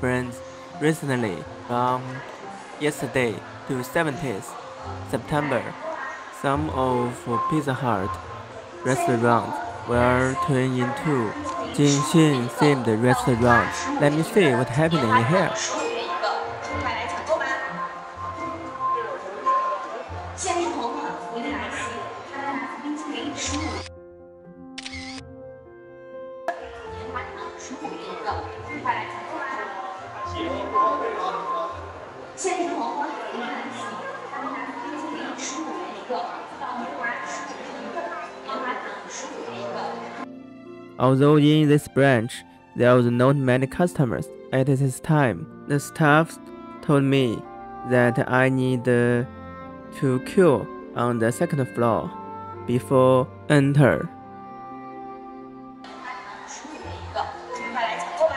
friends recently from yesterday to 17th September. Some of Pizza Hut restaurants were turned into Genshin themed restaurants. Let me see what's happening in here. 千层黄瓜一盘起，他们拿冰淇淋十五元一个，爆米花十五元一个，棉花糖十五元一个。Although in this branch there was not many customers at this time, the staff told me that I need to queue on the second floor before enter. 十五元一个，快来抢购吧！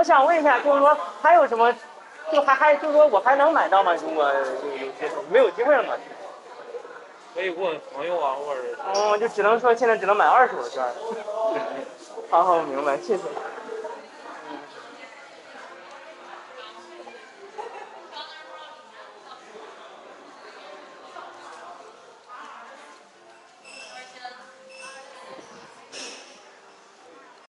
我想问一下，就是说还有什么，就还还就是说我还能买到吗？如果有没有机会了吗？可以问朋友啊，或者哦，就只能说现在只能买二手的券。好 好，明白，谢谢。